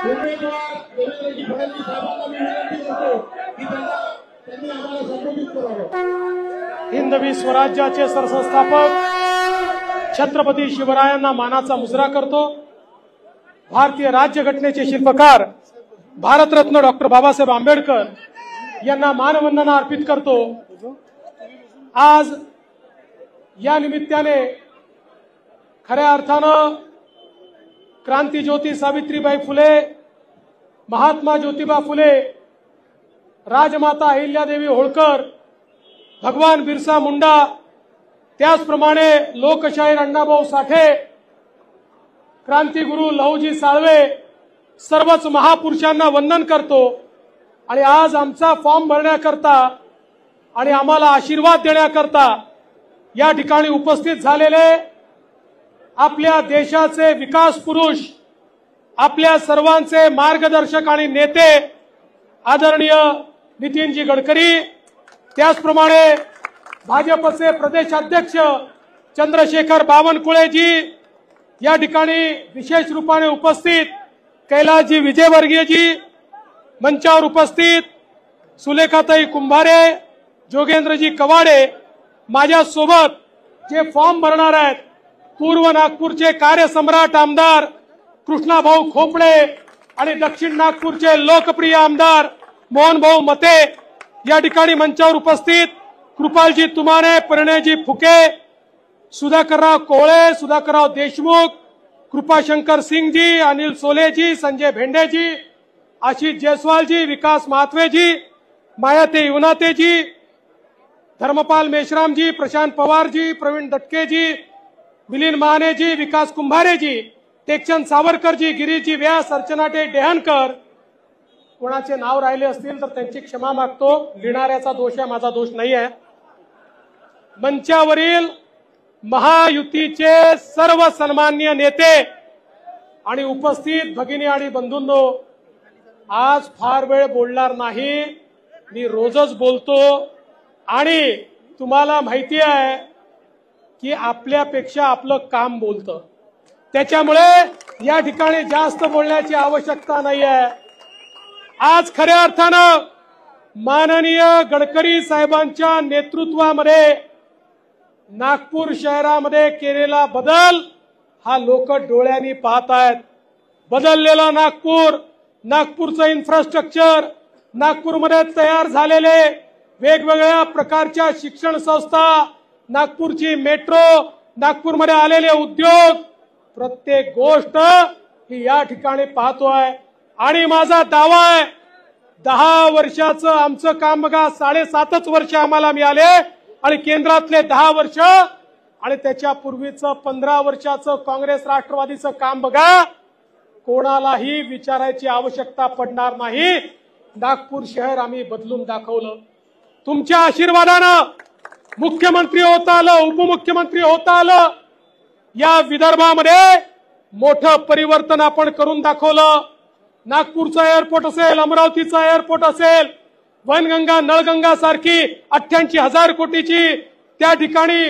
उमेदवार देवेंद्रजी फडणवीस साहेबांना मी विनंती करतो की त्यांना त्यांनी आम्हाला संबोधित करावं. हिंदवी स्वराज्याचे सरसंस्थापक छत्रपती शिवरायांना मानाचा मुजरा करतो. भारतीय राज्यघटनेचे शिल्पकार भारतरत्न डॉक्टर बाबासाहेब आंबेडकर यांना मानवंदना अर्पित करतो. आज या निमित्ताने खऱ्या अर्थानं क्रांतीज्योती सावित्रीबाई फुले महात्मा ज्योतिबा फुले राजमाता अहिल्यादेवी होळकर भगवान बिरसा मुंडा त्याचप्रमाणे लोकशाहीर अण्णाभाऊ साठे क्रांतीगुरू लहूजी साळवे सर्वच महापुरुषांना वंदन करतो आणि आज आमचा फॉर्म भरण्याकरता आणि आम्हाला आशीर्वाद देण्याकरता या ठिकाणी उपस्थित झालेले आपल्या देशाचे विकास पुरुष आपल्या सर्वांचे मार्गदर्शक आणि नेते आदरणीय नितीनजी गडकरी. त्याचप्रमाणे भाजपचे प्रदेशाध्यक्ष चंद्रशेखर बावनकुळेजी या ठिकाणी विशेष रूपाने उपस्थित कैलासजी विजयवर्गीयजी मंचावर उपस्थित सुलेखाताई कुंभारे जोगेंद्रजी कवाडे माझ्यासोबत जे फॉर्म भरणार आहेत पूर्व नागपूरचे कार्यसम्राट आमदार कृष्णाभाऊ खोपडे आणि दक्षिण नागपूरचे लोकप्रिय आमदार मोहनभाऊ मते या ठिकाणी मंचावर उपस्थित कृपालजी तुमाने परिणयजी फुके सुधाकरराव कोळे सुधाकरराव देशमुख कृपाशंकर सिंगजी अनिल सोलेजी संजय भेंडेजी आशिष जयस्वालजी विकास महात्वेजी मायाते युनातेजी धर्मपाल मेश्रामजी प्रशांत पवारजी प्रवीण दटकेजी मिलिंद महानेजी विकास कुंभारेजी टेकचंद सावरकरजी गिरीजी व्यास अर्चनाटे डेहनकर कोणाचे नाव राहिले असतील तर त्यांची क्षमा मागतो. लिहिणाऱ्याचा दोष आहे माझा दोष नाही आहे. मंचावरील महायुतीचे सर्व सन्मान्य नेते आणि उपस्थित भगिनी आणि बंधूंनो आज फार वेळ बोलणार नाही. मी रोजच बोलतो. आणि तुम्हाला माहिती आहे की आपल्यापेक्षा आपलं काम बोलतं. त्याच्यामुळे या ठिकाणी जास्त बोलण्याची आवश्यकता नाही आहे आज खऱ्या अर्थानं माननीय गडकरी साहेबांच्या नेतृत्वामध्ये नागपूर शहरामध्ये केलेला बदल हा लोक डोळ्यांनी पाहत आहेत बदललेला नागपूर नागपूरचं इन्फ्रास्ट्रक्चर नागपूरमध्ये तयार झालेले वेगवेगळ्या प्रकारच्या शिक्षण संस्था नागपूरची मेट्रो नागपूरमध्ये आलेले उद्योग प्रत्येक गोष्ट ही या ठिकाणी पाहतोय. आणि माझा दावा आहे दहा वर्षाचं आमचं काम बघा साडेसातच वर्ष आम्हाला मिळाले आणि केंद्रातले दहा वर्ष आणि त्याच्या पूर्वीचं पंधरा वर्षाचं काँग्रेस राष्ट्रवादीचं काम बघा. कोणालाही विचारायची आवश्यकता पडणार नाही. नागपूर शहर आम्ही बदलून दाखवलं. तुमच्या आशीर्वादानं मुख्यमंत्री होता आलं उपमुख्यमंत्री होता आलं या विदर्भामध्ये मोठं परिवर्तन आपण करून दाखवलं. नागपूरचं एअरपोर्ट असेल अमरावतीचं एअरपोर्ट असेल वनगंगा नळगंगा सारखी अठ्ठ्याऐंशी हजार कोटीची त्या ठिकाणी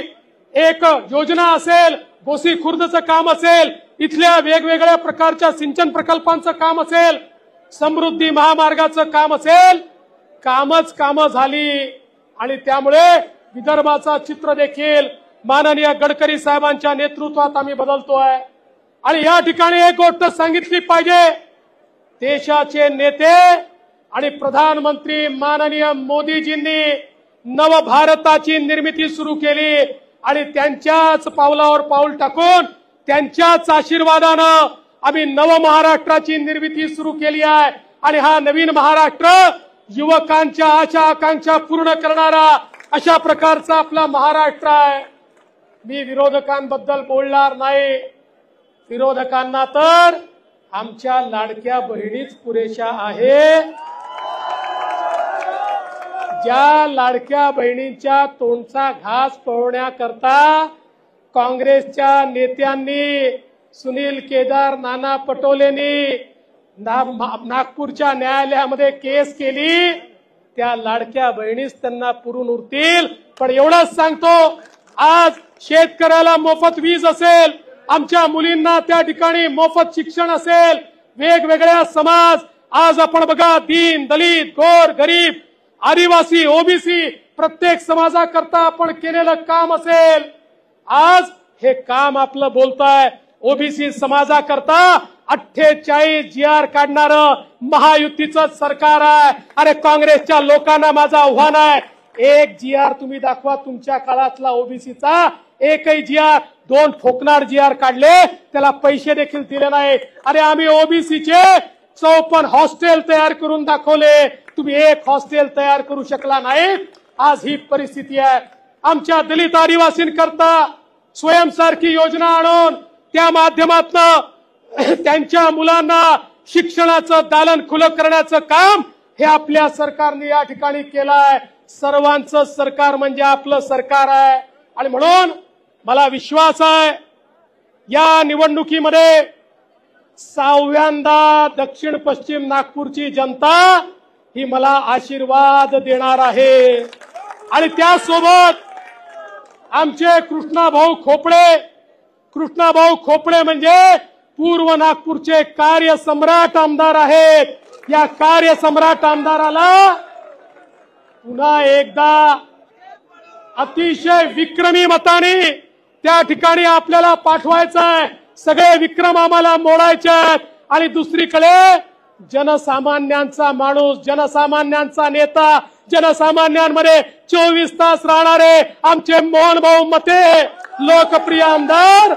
एक योजना असेल गोसी खुर्दचं काम असेल इथल्या वेगवेगळ्या प्रकारच्या सिंचन प्रकल्पांचं काम असेल समृद्धी महामार्गाचं काम असेल कामच कामं झाली. आणि त्यामुळे विदर्भाचा चित्र देखील माननीय गडकरी साहेबांच्या नेतृत्वात आम्ही बदलतोय. आणि या ठिकाणी एक गोष्ट सांगितली पाहिजे. देशाचे नेते आणि प्रधानमंत्री माननीय मोदीजींनी नवभारताची निर्मिती सुरू केली आणि त्यांच्याच पावलावर पाऊल टाकून त्यांच्याच आशीर्वादानं आम्ही नव महाराष्ट्राची निर्मिती सुरू केली आहे. आणि हा नवीन महाराष्ट्र युवकांच्या आशा आकांक्षा पूर्ण करणारा अशा प्रकारचा आपला महाराष्ट्र आहे. मी विरोधकांबद्दल बोलणार नाही. विरोधकांना तर आमच्या लाडक्या बहिणीच पुरेशा आहे. ज्या लाडक्या बहिणींच्या तोंडचा घास पळवण्याकरता काँग्रेसच्या नेत्यांनी सुनील केदार नाना पटोलेंनी नागपूरच्या न्यायालयामध्ये केस केली. त्या लाडक्या बहिणीच त्यांना पुरून उरतील. पण एवढंच सांगतो आज शेतकऱ्याला मोफत वीज असेल आमच्या मुलींना त्या ठिकाणी मोफत शिक्षण असेल वेगवेगळ्या समाज आज आपण बघा दीन दलित गोर गरीब आदिवासी ओबीसी प्रत्येक समाजाकरता आपण केलेलं काम असेल. आज हे काम आपलं बोलताय ओबीसी समाजाकरता अठ्ठेचाळीस जी आर काढणार महायुतीचं सरकार आहे. अरे काँग्रेसच्या लोकांना माझं आव्हान आहे. एक जी आर तुम्ही दाखवा तुमच्या काळातला ओबीसीचा. एकही जी आर दोन ठोकणार जी आर काढले त्याला पैसे देखील दिले नाही. अरे आम्ही ओबीसीचे चौपन्न हॉस्टेल तयार करून दाखवले. तुम्ही एक हॉस्टेल तयार करू शकला नाही. आज ही परिस्थिती आहे. आमच्या दलित आदिवासींकरता स्वयंसारखी योजना आणून त्या माध्यमातनं त्यांच्या मुलांना शिक्षणाचं दालन खुलं करण्याचं काम हे आपल्या सरकारने या ठिकाणी केलंय. सर्वांचं सरकार म्हणजे आपलं सरकार आहे. आणि म्हणून मला विश्वास आहे या निवडणुकीमध्ये सहाव्यांदा दक्षिण पश्चिम नागपूरची जनता ही मला आशीर्वाद देणार आहे. आणि त्यासोबत आमचे कृष्णाभाऊ खोपडे कृष्णाभाऊ खोपडे म्हणजे पूर्व नागपूरचे कार्यसम्राट आमदार आहेत. या कार्यसम्राट आमदाराला पुन्हा एकदा अतिशय विक्रमी मताने त्या ठिकाणी आपल्याला पाठवायचं आहे. सगळे विक्रम आम्हाला मोडायचे आहेत. आणि दुसरीकडे जनसामान्यांचा माणूस जनसामान्यांचा नेता जनसामान्यांमध्ये चोवीस तास राहणारे आमचे मोहन भाऊ मते लोकप्रिय आमदार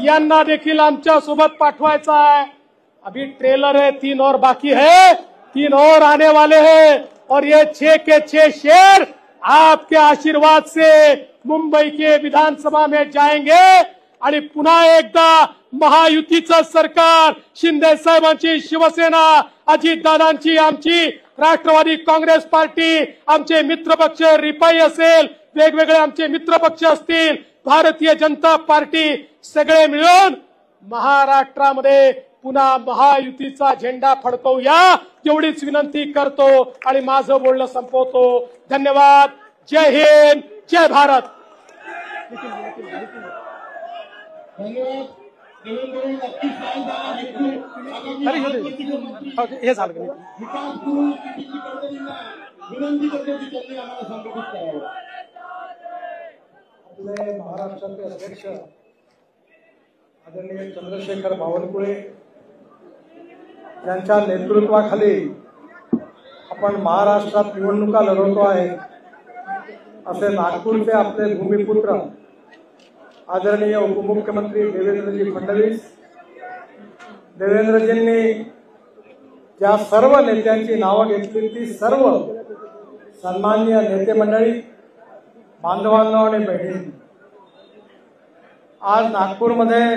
यांना देखील आमच्यासोबत पाठवायचा आहे. अभी ट्रेलर है तीन और बाकी है. तीन और आने वाले हैं. और ये छह के छह शेर आपके आशीर्वाद से मुंबई के विधानसभा में जाएंगे. आणि पुन्हा एकदा महायुतीचं सरकार शिंदे साहेबांची शिवसेना अजितदादांची आमची राष्ट्रवादी काँग्रेस पार्टी आमचे मित्रपक्ष रिपाई असेल. वेगवेगळे आमचे मित्रपक्ष असतील भारतीय जनता पार्टी सगळे मिळून महाराष्ट्रामध्ये पुन्हा महायुतीचा झेंडा फडकवूया एवढीच विनंती करतो आणि माझं बोलणं संपवतो. धन्यवाद. जय हिंद. जय भारत. हे झालं विनंती करतो की त्यांनी आम्हाला संबोधित करावं आपले महाराष्ट्राचे अध्यक्ष आदरणीय चंद्रशेखर बावनकुळे यांच्या नेतृत्वाखाली आपण महाराष्ट्रात निवडणुका लढवतो आहे असे नागपूरचे आपले भूमिपुत्र आदरणीय उपमुख्यमंत्री देवेंद्रजी फडणवीस देवेंद्रजींनी ज्या सर्व नेत्यांची नावं घेतली ती सर्व सन्माननीय नेते मंडळी बांधवांना आणि बहिणी आज नागपूरमध्ये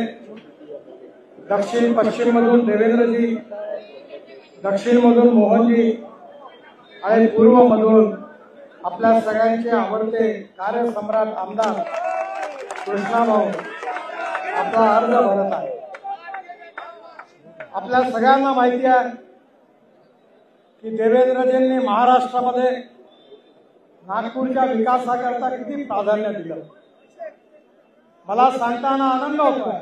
दक्षिण पश्चिम मधून देवेंद्रजी दक्षिण मधून मोहनजी आणि पूर्व मधून आपल्या सगळ्यांचे आवडते कार्यसम्राट आमदार कृष्णाभाऊ. आपला अर्ज भरत आहे. आपल्या सगळ्यांना माहिती आहे की देवेंद्रजींनी महाराष्ट्रामध्ये नागपूरच्या विकासाकरता किती प्राधान्य दिलं? मला सांगताना आनंद होतोय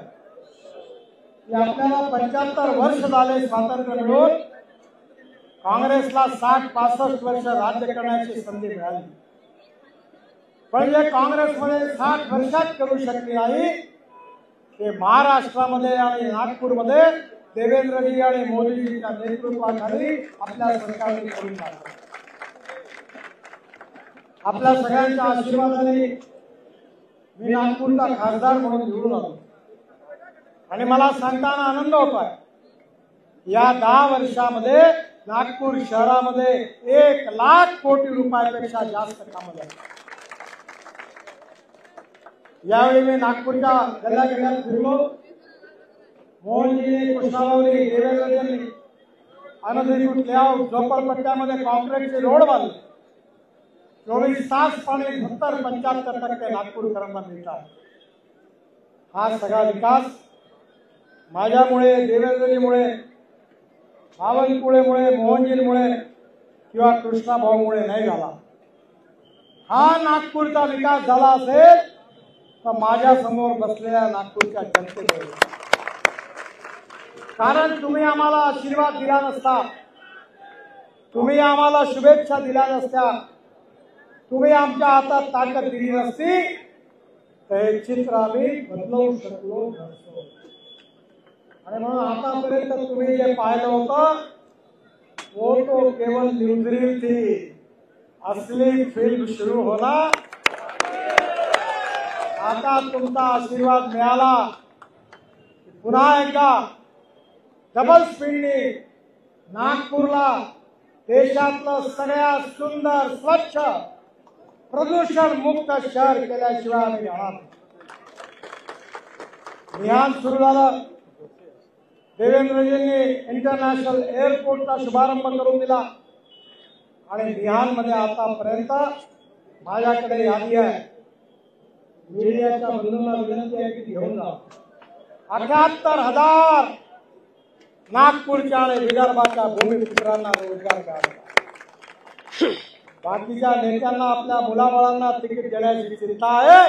की आपल्याला पंच्याहत्तर वर्ष झाले स्वातंत्र्य मिळून काँग्रेसला साठ पासष्ट वर्ष राज्य करण्याची संधी मिळाली. पण जे काँग्रेसमध्ये साठ वर्षात करू शकली नाही ते महाराष्ट्रामध्ये आणि नागपूरमध्ये देवेंद्रजी आणि मोदीजीच्या नेतृत्वाखाली आपल्या सरकारने करून टाकलं. आपल्या सगळ्यांच्या आशीर्वादाने मी नागपूरचा खासदार म्हणून निवडून आलो. आणि मला सांगताना आनंद होत आहे. या दहा वर्षामध्ये नागपूर शहरामध्ये एक लाख कोटी रुपयापेक्षा जास्त कामं झाली. यावेळी मी नागपूरच्या गल्ल्या गल्ल्यात फिरलो. मोहनजीने कृष्णाभाऊनी देवेंद्रजींनी अनधिकृत लेआउट झोपडपट्ट्यामध्ये कॉन्क्रीटचे रोड बांधले. चोवीस तास पाणी सत्तर पंच्याहत्तर टक्के नागपूरकरांना मिळतात हा सगळा विकास माझ्यामुळे देवेंद्रजीमुळे बावनकुळेमुळे मोहनजींमुळे किंवा कृष्णाभाऊमुळे नाही झाला. हा नागपूरचा विकास झाला असेल तर माझ्यासमोर बसलेल्या नागपूरच्या जनतेमुळे कारण तुम्ही आम्हाला आशीर्वाद दिला नसता. तुम्ही आम्हाला शुभेच्छा दिल्या नसत्या. तुम्ही आमच्या हातात ताकद दिली नसती तर हे चित्र आम्ही बदलवू शकलो नसतो. आणि म्हणून आतापर्यंत तुम्ही जे पाहिलं होतं वो तो केवळ निंद्री थी असली फिल्म सुरू होणार आता तुमचा आशीर्वाद मिळाला. पुन्हा एकदा डबल स्पीडने नागपूरला देशातलं सगळ्यात सुंदर स्वच्छ प्रदूषण मुक्त शहर केल्याशिवाय आम्ही सुरू झालं देवेंद्रजींनी इंटरनॅशनल एअरपोर्टचा शुभारंभ करून दिला। आणि बिहारमध्ये आतापर्यंत माझ्याकडे यादी विनंती आहे की हज़ार नागपूरच्या आणि विदर्भाच्या रोज़गार मिळाला. बाकीच्या नेत्यांना आपल्या मुलाबाळांना तिकीट देण्याची चिंता आहे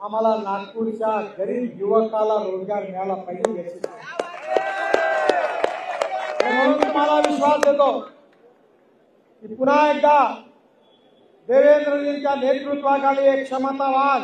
आम्हाला नागपूरच्या गरीब युवकाला रोजगार मिळाला पाहिजे याची आहे. म्हणून तुम्हाला विश्वास देतो की पुन्हा एकदा देवेंद्रजींच्या नेतृत्वाखाली एक क्षमतावान